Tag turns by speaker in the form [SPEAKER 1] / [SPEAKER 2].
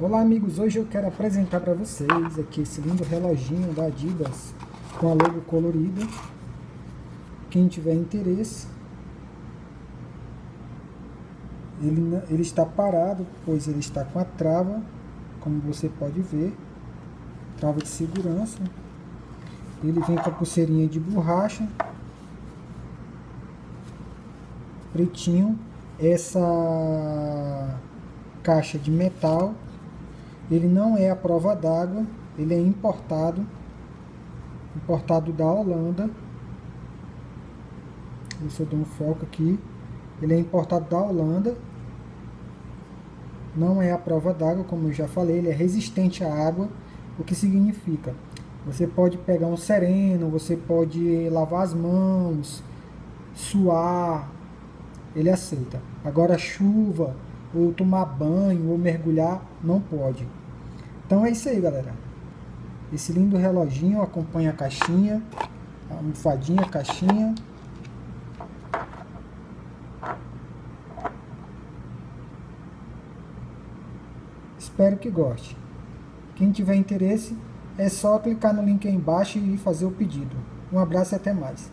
[SPEAKER 1] Olá amigos, hoje eu quero apresentar para vocês aqui esse lindo reloginho da Adidas com a logo colorida. Quem tiver interesse, ele, ele está parado, pois ele está com a trava, como você pode ver, trava de segurança. Ele vem com a pulseirinha de borracha, pretinho, essa caixa de metal ele não é a prova d'água, ele é importado, importado da Holanda. Deixa eu dar um foco aqui. Ele é importado da Holanda. Não é a prova d'água, como eu já falei, ele é resistente à água. O que significa? Você pode pegar um sereno, você pode lavar as mãos, suar, ele aceita. Agora chuva, ou tomar banho, ou mergulhar, não pode. Então é isso aí, galera. Esse lindo reloginho acompanha a caixinha, a almofadinha, a caixinha. Espero que goste. Quem tiver interesse, é só clicar no link aí embaixo e fazer o pedido. Um abraço e até mais.